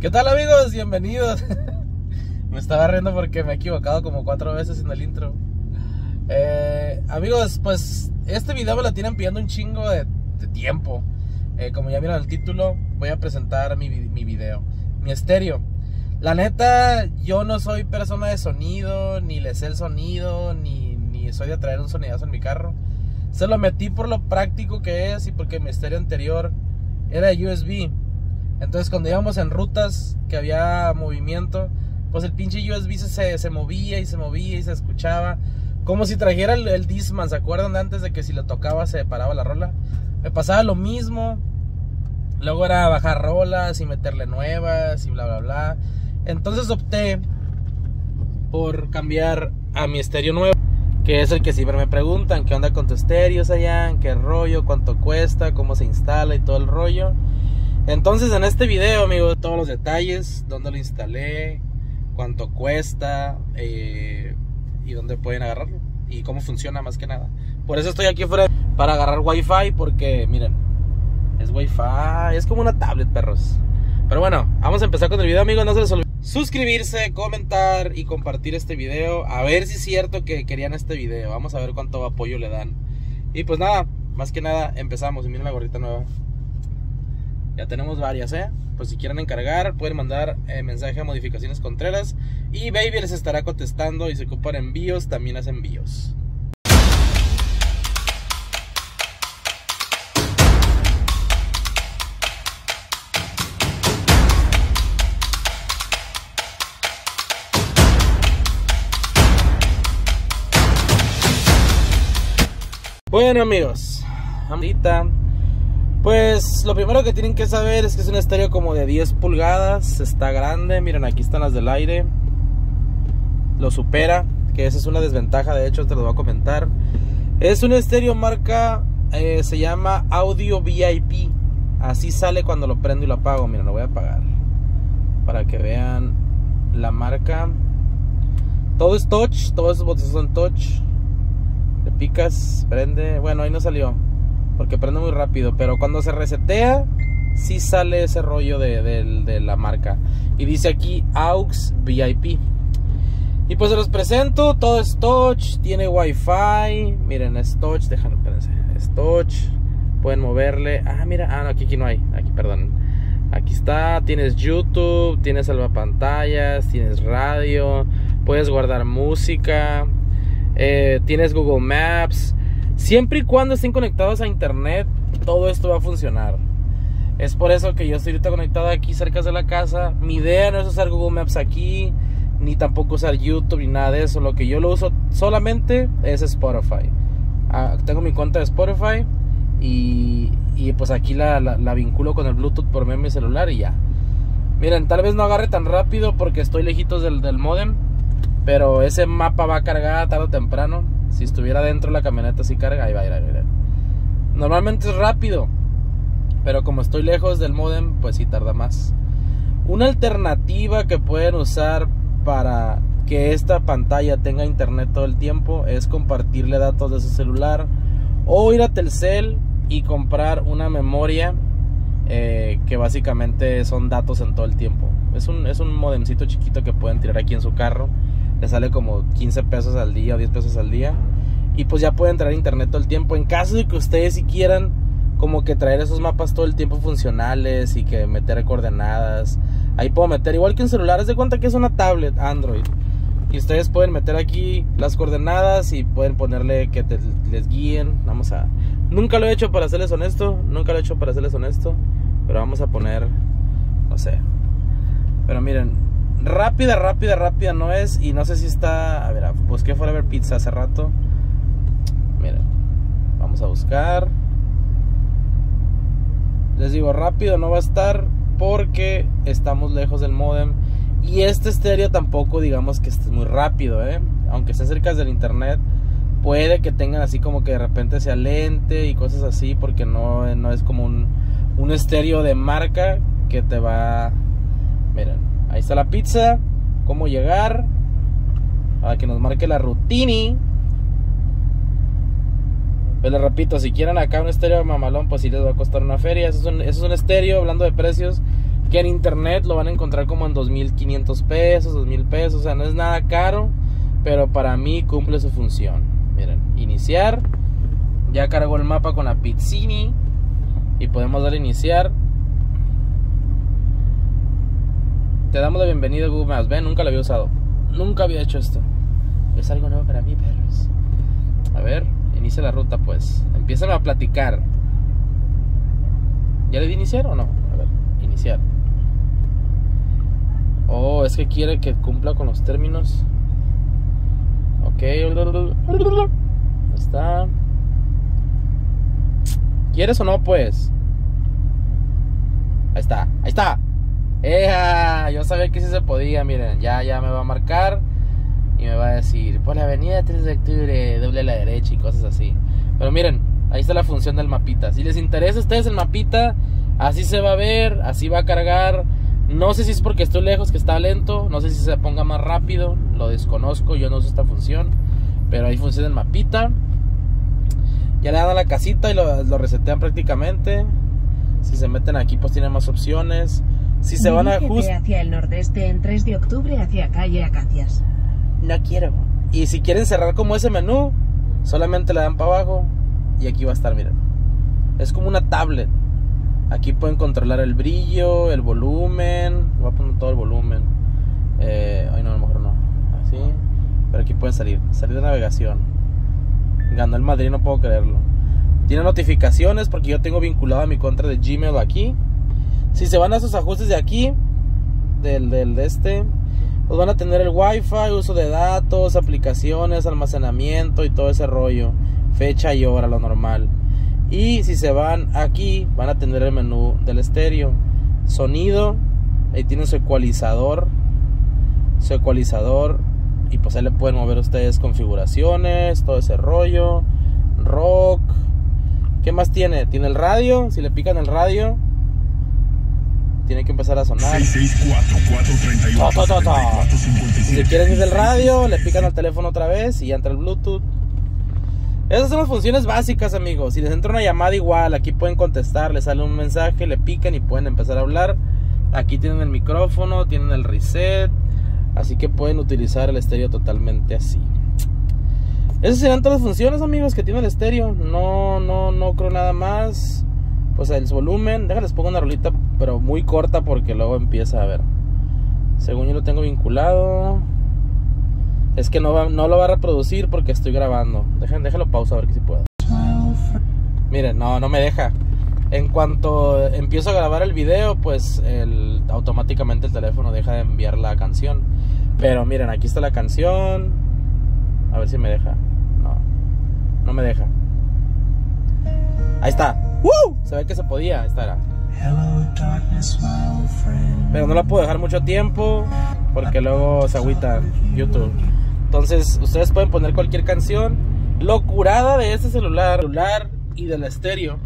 ¿Qué tal amigos? Bienvenidos. me estaba riendo porque me he equivocado como cuatro veces en el intro. Eh, amigos, pues este video me lo tienen pidiendo un chingo de, tiempo. Eh, como ya vieron el título, voy a presentar mi, mi video. Mi estéreo. La neta, yo no soy persona de sonido, ni le sé el sonido, ni, ni soy de traer un sonidazo en mi carro. Se lo metí por lo práctico que es y porque mi estéreo anterior era de USB. Entonces cuando íbamos en rutas que había movimiento, pues el pinche USB se, se movía y se movía y se escuchaba. Como si trajera el, el Disman, ¿se acuerdan antes de que si lo tocaba se paraba la rola? Me pasaba lo mismo. Luego era bajar rolas y meterle nuevas y bla bla bla. Entonces opté por cambiar a mi estéreo nuevo, que es el que siempre me preguntan, ¿qué onda con tu estéreo, Sayan? ¿Qué rollo? ¿Cuánto cuesta? ¿Cómo se instala y todo el rollo? Entonces en este video, amigo, todos los detalles, dónde lo instalé, cuánto cuesta eh, y dónde pueden agarrarlo y cómo funciona más que nada. Por eso estoy aquí afuera para agarrar wifi porque miren, es wifi, es como una tablet, perros. Pero bueno, vamos a empezar con el video, amigos, no se les olvide suscribirse, comentar y compartir este video. A ver si es cierto que querían este video. Vamos a ver cuánto apoyo le dan. Y pues nada, más que nada empezamos. Miren la gorrita nueva. Ya tenemos varias, ¿eh? Pues si quieren encargar, pueden mandar eh, mensaje a modificaciones contreras. Y Baby les estará contestando. Y si ocupan envíos, también hacen envíos. Bueno amigos, ahorita pues lo primero que tienen que saber es que es un estéreo como de 10 pulgadas, está grande, miren aquí están las del aire, lo supera, que esa es una desventaja, de hecho te lo voy a comentar. Es un estéreo marca, eh, se llama Audio VIP, así sale cuando lo prendo y lo apago, miren, lo voy a apagar, para que vean la marca. Todo es touch, todos esos botones son touch, le picas, prende, bueno ahí no salió porque prende muy rápido, pero cuando se resetea, sí sale ese rollo de, la marca. Y dice aquí AUX VIP. Y pues se los presento, todo es touch, tiene wifi, miren es touch, déjalo, espérense, es touch, pueden moverle, ah mira, ah no, aquí, aquí no hay, aquí perdón, aquí está, tienes YouTube, tienes salvapantallas, tienes radio, puedes guardar música, eh, tienes Google Maps, Siempre y cuando estén conectados a internet, todo esto va a funcionar. Es por eso que yo estoy ahorita conectado aquí cerca de la casa. Mi idea no es usar Google Maps aquí, ni tampoco usar YouTube, ni nada de eso. Lo que yo lo uso solamente es Spotify. Ah, tengo mi cuenta de Spotify y, pues aquí la, vinculo con el Bluetooth por mi celular y ya. Miren, tal vez no agarre tan rápido porque estoy lejitos del, del modem, pero ese mapa va a cargar tarde o temprano. Si estuviera dentro la camioneta si carga, ahí va, a ir Normalmente es rápido, pero como estoy lejos del modem, pues sí tarda más. Una alternativa que pueden usar para que esta pantalla tenga internet todo el tiempo es compartirle datos de su celular o ir a Telcel y comprar una memoria eh, que básicamente son datos en todo el tiempo. Es un, es un modemcito chiquito que pueden tirar aquí en su carro le sale como 15 pesos al día o 10 pesos al día. Y pues ya pueden traer internet todo el tiempo. En caso de que ustedes si quieran como que traer esos mapas todo el tiempo funcionales y que meter coordenadas. Ahí puedo meter, igual que en celulares, de cuenta que es una tablet Android. Y ustedes pueden meter aquí las coordenadas y pueden ponerle que les guíen. Vamos a... Nunca lo he hecho para serles honesto. Nunca lo he hecho para serles honesto. Pero vamos a poner... No sé. Pero miren, Rápida, rápida, rápida no es. Y no sé si está. A ver, busqué Forever Pizza hace rato. Miren, vamos a buscar. Les digo, rápido no va a estar porque estamos lejos del modem. Y este estéreo tampoco, digamos que esté muy rápido, ¿eh? Aunque esté cerca del internet, puede que tengan así como que de repente sea lente y cosas así, porque no, no es como un, un estéreo de marca que te va. Miren, Ahí está la pizza. Cómo llegar. Para que nos marque la rutini. Pues les repito, si quieren acá un estéreo mamalón, pues sí les va a costar una feria. Eso es un, eso estéreo, hablando de precios, Que en internet lo van a encontrar como en 2.500 pesos, 2.000 pesos. O sea, no es nada caro. Pero para mí cumple su función. Miren, iniciar. Ya cargó el mapa con la Pizzini. Y podemos dar iniciar. Te damos la bienvenida a Google Maps. Ven, nunca lo había usado. Nunca había hecho esto. Es algo nuevo para mí, perros. A ver, inicia la ruta pues. Empiezan a platicar. ¿Ya le di iniciar o no? A ver, iniciar. Oh, es que quiere que cumpla con los términos. Ok. Está. ¿Quieres o no, pues? Ahí está, ahí está. ¡Eja! Yo sabía que sí se podía, miren. Ya, ya me va a marcar y me va a decir, por la avenida 3 de octubre, doble a la derecha y cosas así. Pero miren, ahí está la función del mapita. Si les interesa a ustedes el mapita, así se va a ver, así va a cargar. No sé si es porque estoy lejos, que está lento. No sé si se ponga más rápido. Lo desconozco, yo no uso esta función. Pero ahí funciona el mapita. Ya le dan a la casita y lo, lo resetean prácticamente. Si se meten aquí, pues tienen más opciones. Si se van a Dirígete hacia el nordeste en 3 de octubre hacia calle Acacias. No quiero. Y si quieren cerrar como ese menú, solamente le dan para abajo y aquí va a estar, miren. Es como una tablet. Aquí pueden controlar el brillo, el volumen. Voy a poner todo el volumen. Eh, ay, no, a lo mejor no. Así. Pero aquí pueden salir. Salir de navegación. Ganó el Madrid, no puedo creerlo. Tiene notificaciones porque yo tengo vinculado a mi cuenta de Gmail aquí. Si se van a esos ajustes de aquí, del, del de este, pues van a tener el wifi, uso de datos, aplicaciones, almacenamiento y todo ese rollo. Fecha y hora, lo normal. Y si se van aquí, van a tener el menú del estéreo. Sonido, ahí tienen su ecualizador. Su ecualizador. Y pues ahí le pueden mover ustedes configuraciones, todo ese rollo. Rock. ¿Qué más tiene? Tiene el radio. Si le pican el radio, tiene que empezar a sonar. 664 To, to, to, to. Si se quieren ir del radio, le pican al teléfono otra vez y entra el Bluetooth. Esas son las funciones básicas, amigos. Si les entra una llamada igual, aquí pueden contestar, les sale un mensaje, le pican y pueden empezar a hablar. Aquí tienen el micrófono, tienen el reset, así que pueden utilizar el estéreo totalmente así. Esas serán todas las funciones, amigos, que tiene el estéreo. No, no, no creo nada más. Pues el volumen, déjales pongo una rolita, pero muy corta porque luego empieza a ver. Según yo lo tengo vinculado. Es que no, va, no lo va a reproducir porque estoy grabando. Dejen, déjalo pausa a ver que si puedo. Miren, no, no me deja. En cuanto empiezo a grabar el video, pues automáticamente el teléfono deja de enviar la canción. Pero miren, aquí está la canción. A ver si me deja. No, no me deja. Ahí está. ¡Woo! Se ve que se podía. Está. Pero no la puedo dejar mucho tiempo porque luego se agüita YouTube. Entonces, ustedes pueden poner cualquier canción. Lo curada de este celular, celular y del estéreo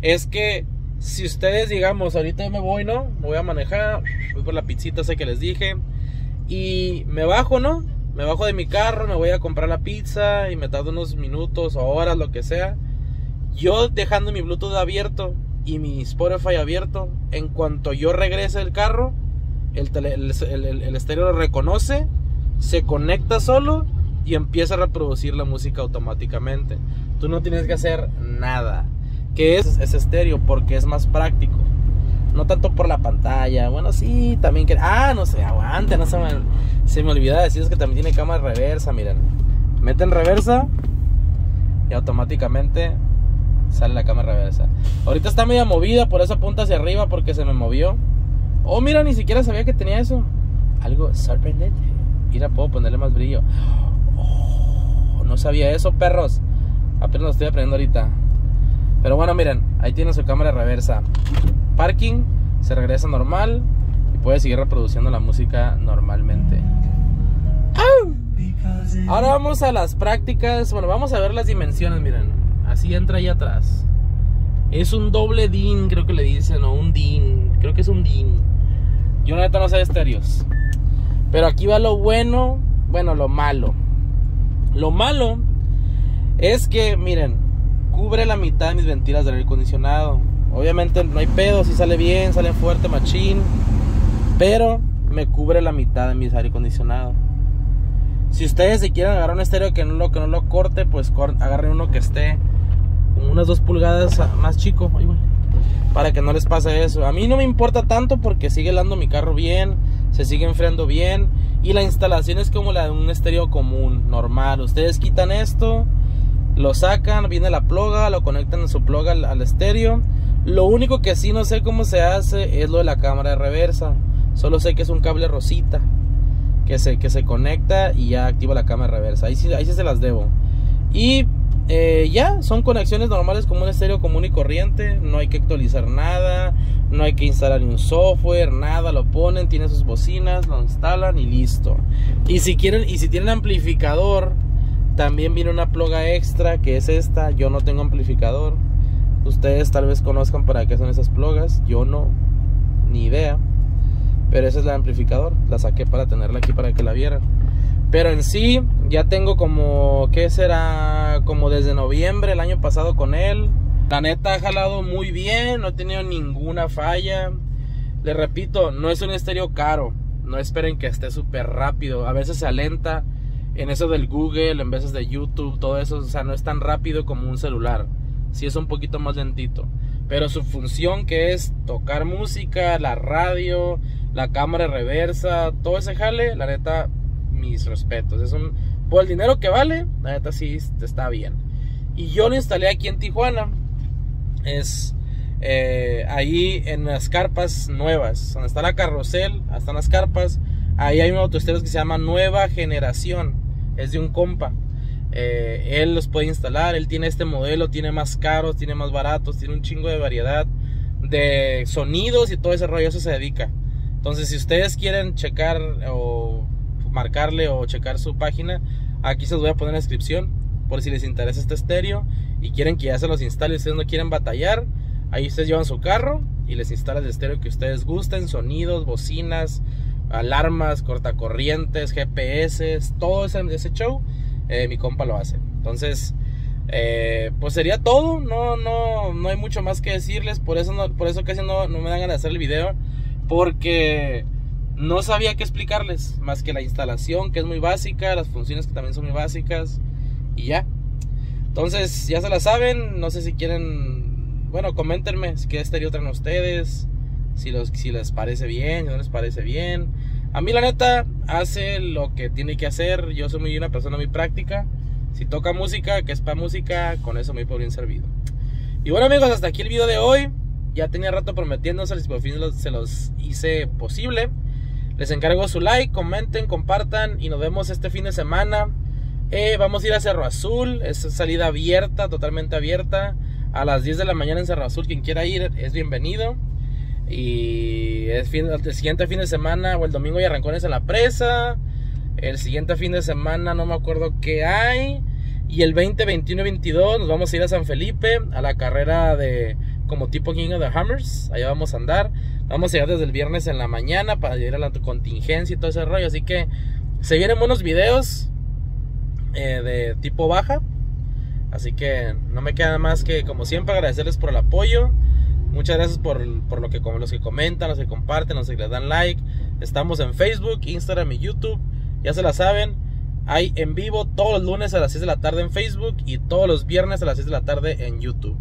es que si ustedes, digamos, ahorita me voy, ¿no? Me voy a manejar, voy por la pizzita, sé que les dije, y me bajo, ¿no? Me bajo de mi carro, me voy a comprar la pizza y me tardo unos minutos o horas, lo que sea. Yo dejando mi Bluetooth abierto y mi Spotify abierto, en cuanto yo regrese del carro, el, estéreo lo reconoce, se conecta solo y empieza a reproducir la música automáticamente. Tú no tienes que hacer nada. Que es, es estéreo porque es más práctico. No tanto por la pantalla. Bueno, sí, también que. Ah, no sé, aguante, no se me, se me olvidaba decirles que también tiene cámara reversa. Miren, meten reversa y automáticamente sale la cámara reversa. Ahorita está media movida, por eso apunta hacia arriba porque se me movió. Oh, mira, ni siquiera sabía que tenía eso. Algo sorprendente. Mira, puedo ponerle más brillo. Oh, no sabía eso, perros. Apenas lo estoy aprendiendo ahorita. Pero bueno, miren, ahí tiene su cámara reversa. Parking, se regresa normal y puede seguir reproduciendo la música normalmente. Ahora vamos a las prácticas. Bueno, vamos a ver las dimensiones, miren. Así entra ahí atrás. Es un doble DIN, creo que le dicen, o un DIN. Creo que es un DIN. Yo no sé de estéreos. Pero aquí va lo bueno, bueno, lo malo. Lo malo es que, miren, cubre la mitad de mis ventilas del aire acondicionado. Obviamente no hay pedo, si sale bien, sale fuerte, machín. Pero me cubre la mitad de mi aire acondicionado. Si ustedes se quieren agarrar un estéreo que no lo, que no lo corte, pues agarren uno que esté unas dos pulgadas más chico. para que no les pase eso. A mí no me importa tanto porque sigue helando mi carro bien, se sigue enfriando bien. Y la instalación es como la de un estéreo común, normal. Ustedes quitan esto, lo sacan, viene la ploga, lo conectan en su ploga al, al estéreo. Lo único que sí no sé cómo se hace es lo de la cámara de reversa. Solo sé que es un cable rosita que se, que se conecta y ya activa la cámara reversa. Ahí sí, ahí sí se las debo. Y eh, ya, son conexiones normales como un estéreo común y corriente. No hay que actualizar nada, no hay que instalar ni un software, nada. Lo ponen, tiene sus bocinas, lo instalan y listo. Y si quieren, y si tienen amplificador, también viene una ploga extra que es esta. Yo no tengo amplificador. Ustedes tal vez conozcan para qué son esas plogas. Yo no, ni idea. Pero ese es el amplificador. La saqué para tenerla aquí para que la vieran. Pero en sí, ya tengo como, ¿qué será? Como desde noviembre el año pasado con él. La neta ha jalado muy bien, no he tenido ninguna falla. Le repito, no es un estéreo caro. No esperen que esté súper rápido. A veces se alenta en eso del Google, en veces de YouTube, todo eso. O sea, no es tan rápido como un celular. Sí es un poquito más lentito. Pero su función que es tocar música, la radio, la cámara reversa, todo ese jale, la neta, mis respetos. Es un, por el dinero que vale, la neta está bien. Y yo lo instalé aquí en Tijuana. Es eh, ahí en las carpas nuevas, donde está la carrusel, están las carpas. Ahí hay un autoestéreo que se llama Nueva Generación. Es de un compa. Eh, él los puede instalar. Él tiene este modelo, tiene más caros, tiene más baratos, tiene un chingo de variedad de sonidos y todo ese rollo. Eso se dedica. Entonces, si ustedes quieren checar o marcarle o checar su página, aquí se los voy a poner en la descripción por si les interesa este estéreo y quieren que ya se los instale, ustedes no quieren batallar, ahí ustedes llevan su carro y les instalan el estéreo que ustedes gusten, sonidos, bocinas, alarmas, cortacorrientes, GPS, todo ese, ese show, eh, mi compa lo hace. Entonces, eh, pues sería todo, no, no, no hay mucho más que decirles, por eso, no, por eso casi no, no me dan ganas de hacer el video porque no sabía qué explicarles más que la instalación que es muy básica, las funciones que también son muy básicas y ya. Entonces ya se la saben, no sé si quieren, bueno, coméntenme si qué estéreo traen ustedes, si, los, si les parece bien, si no les parece bien. A mí la neta hace lo que tiene que hacer, yo soy muy una persona muy práctica. Si toca música, que es para música, con eso me por bien servido. Y bueno amigos, hasta aquí el video de hoy. Ya tenía rato prometiéndose, por fin se los hice posible. Les encargo su like, comenten, compartan y nos vemos este fin de semana. Eh, vamos a ir a Cerro Azul, es salida abierta, totalmente abierta. A las 10 de la mañana en Cerro Azul, quien quiera ir es bienvenido. Y el, siguiente fin de semana o el domingo hay arrancones en la presa. El siguiente fin de semana no me acuerdo qué hay. Y el 20, 21 y 22 nos vamos a ir a San Felipe a la carrera de como tipo King of the Hammers. Allá vamos a andar. Vamos a llegar desde el viernes en la mañana para ir a la contingencia y todo ese rollo. Así que se vienen buenos videos eh, de tipo baja. Así que no me queda más que, como siempre, agradecerles por el apoyo. Muchas gracias por, por lo que, como los que comentan, los que comparten, los que les dan like. Estamos en Facebook, Instagram y YouTube. Ya se la saben. Hay en vivo todos los lunes a las 6 de la tarde en Facebook y todos los viernes a las 6 de la tarde en YouTube.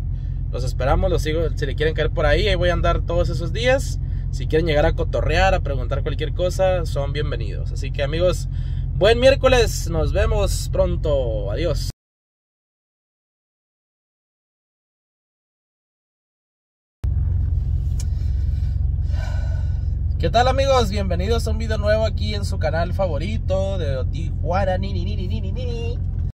Los esperamos, los sigo. Si le quieren caer por ahí, ahí voy a andar todos esos días. Si quieren llegar a cotorrear, a preguntar cualquier cosa, son bienvenidos. Así que amigos, buen miércoles. Nos vemos pronto. Adiós. ¿Qué tal amigos? Bienvenidos a un video nuevo aquí en su canal favorito de Tijuana. Ni, ni, ni.